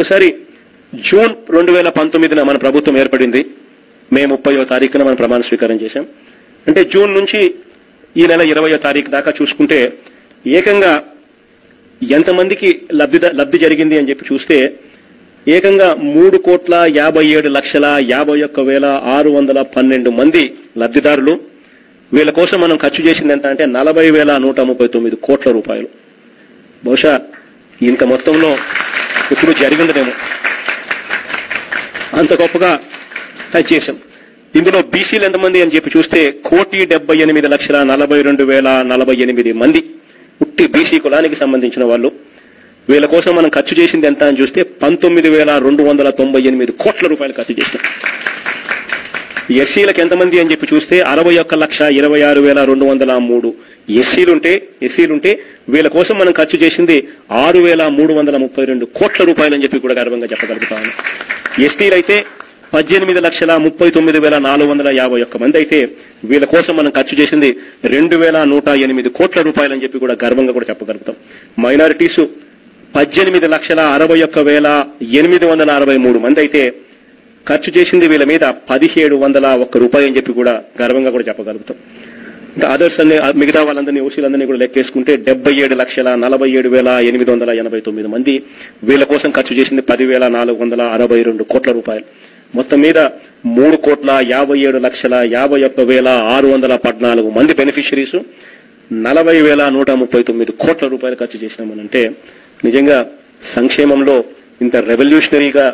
ఒకసారి జూన్ రెండు వేల పంతొమ్మిదిన మన ప్రభుత్వం ఏర్పడింది. మే ముప్పయో తారీఖున మనం ప్రమాణ స్వీకారం చేశాం. అంటే జూన్ నుంచి ఈ నెల ఇరవయో తారీఖు దాకా చూసుకుంటే ఏకంగా ఎంతమందికి లబ్ధి లబ్ధి జరిగింది అని చెప్పి చూస్తే ఏకంగా మూడు కోట్ల యాభై ఏడు లక్షల యాభై ఒక్క వేల ఆరు వందల పన్నెండు మంది లబ్ధిదారులు. వీళ్ళ కోసం మనం ఖర్చు చేసింది ఎంత అంటే నలభై వేల నూట ముప్పై తొమ్మిది కోట్ల రూపాయలు. బహుశా ఇంత మొత్తంలో ఎప్పుడూ జరిగిండదేమో అంత గొప్పగా టచ్ చేశాం. ఇందులో బీసీలు ఎంతమంది అని చెప్పి చూస్తే కోటి డెబ్బై ఎనిమిది లక్షల నలభై రెండు వేల నలభై ఎనిమిది మంది. ఉట్టి బీసీ కులానికి సంబంధించిన వాళ్ళు. వీళ్ళ కోసం మనం ఖర్చు చేసింది ఎంత అని చూస్తే పంతొమ్మిది వేల రెండు వందల తొంభై ఎనిమిది కోట్ల రూపాయలు ఖర్చు చేసినాం. ఎస్సీలకు ఎంతమంది అని చెప్పి చూస్తే అరవై ఒక్క లక్ష ఇరవై ఆరు వేల రెండు వందల మూడు. ఎస్సీలుంటే ఎస్సీలుంటే వీళ్ళ కోసం మనం ఖర్చు చేసింది ఆరు వేల మూడు వందల ముప్పై రెండు కోట్ల రూపాయలు అని చెప్పి కూడా గర్వంగా చెప్పగలుగుతాను. ఎస్టీలు అయితే పద్దెనిమిది లక్షల ముప్పై తొమ్మిది వేల నాలుగు వందల యాభై ఒక్క మంది అయితే వీళ్ళ కోసం మనం ఖర్చు చేసింది రెండు వేల నూట ఎనిమిది కోట్ల రూపాయలు అని చెప్పి కూడా గర్వంగా కూడా చెప్పగలుగుతాం. మైనారిటీస్ పద్దెనిమిది లక్షల అరవై ఒక్క వేల ఎనిమిది వందల అరవై మూడు మంది అయితే ఖర్చు చేసింది వీళ్ళ మీద పదిహేడు వందల ఒక్క రూపాయి అని చెప్పి కూడా గర్వంగా కూడా చెప్పగలుగుతాం. ఇంకా అదర్స్ అన్ని మిగతా వాళ్ళందరినీ ఓసీలందరినీ కూడా లెక్కేసుకుంటే డెబ్బై ఏడు లక్షల నలభై ఏడు వేల ఎనిమిది వందల ఎనభై తొమ్మిది మంది వీళ్ళ కోసం ఖర్చు చేసింది పదివేల నాలుగు వందల అరవై రెండు కోట్ల రూపాయలు. మొత్తం మీద మూడు కోట్ల యాభై ఏడు లక్షల యాభై ఒక్క వేల ఆరు వందల పద్నాలుగు మంది బెనిఫిషరీస్ నలభై వేల నూట ముప్పై తొమ్మిది కోట్ల రూపాయలు ఖర్చు చేసినామనంటే నిజంగా సంక్షేమంలో ఇంత రెవల్యూషనరీగా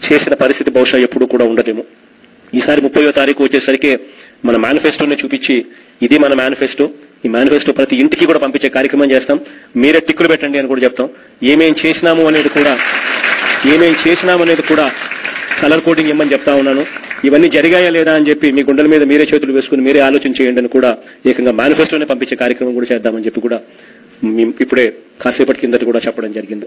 చేసిన పరిస్థితి బహుశా ఎప్పుడు కూడా ఉండదేమో ఈసారి ముప్పయో తారీఖు వచ్చేసరికి మన మేనిఫెస్టోని చూపించి ఇది మన మేనిఫెస్టో ఈ మేనిఫెస్టో ప్రతి ఇంటికి కూడా పంపించే కార్యక్రమం చేస్తాం. మీరే టిక్కులు పెట్టండి అని కూడా చెప్తాం. ఏమేం చేసినాము అనేది కూడా ఏమేం చేసినాము అనేది కూడా కలర్ కోడింగ్ ఇమ్మని చెప్తా ఉన్నాను. ఇవన్నీ జరిగాయా లేదా అని చెప్పి మీ గుండెల మీద మీరే చేతులు వేసుకుని మీరే ఆలోచన చేయండి అని కూడా ఏకంగా మేనిఫెస్టోనే పంపించే కార్యక్రమం కూడా చేద్దామని చెప్పి కూడా ఇప్పుడే కాసేపటి కిందట కూడా చెప్పడం జరిగింది.